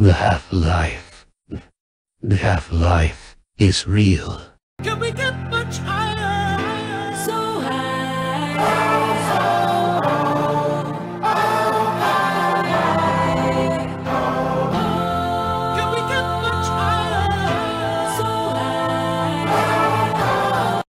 The half-life. The half-life is real.